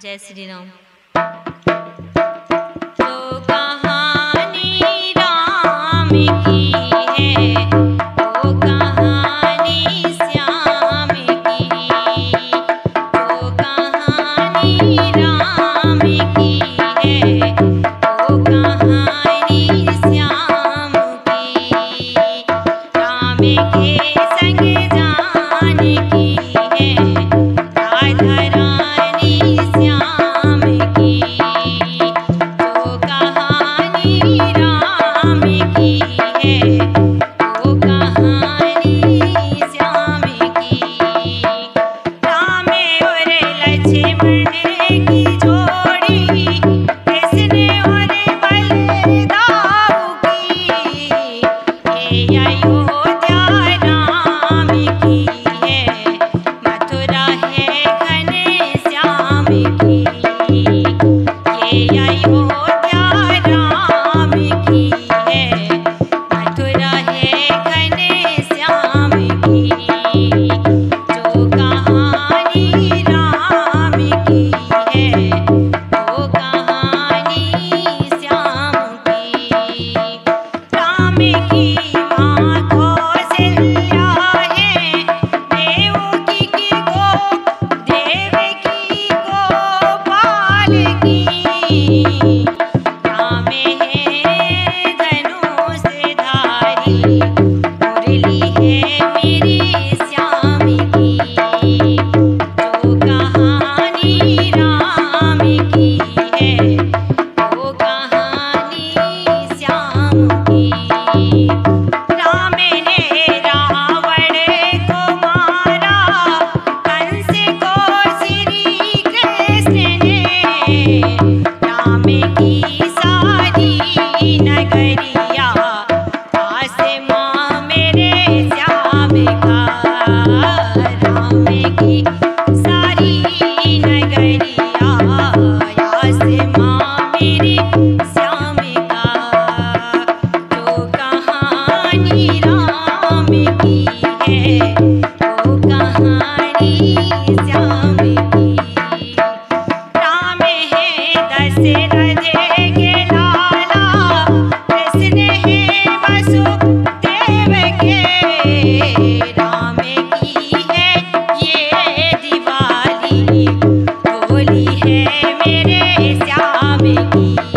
जय श्री राम। तो कहानी राम की है तो कहानी तो कहानी राम की है तो कहानी राम के संग आवेगी